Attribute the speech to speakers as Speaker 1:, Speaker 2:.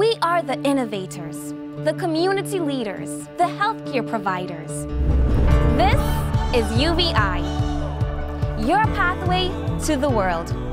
Speaker 1: We are the innovators, the community leaders, the healthcare providers. This is UVI, your pathway to the world.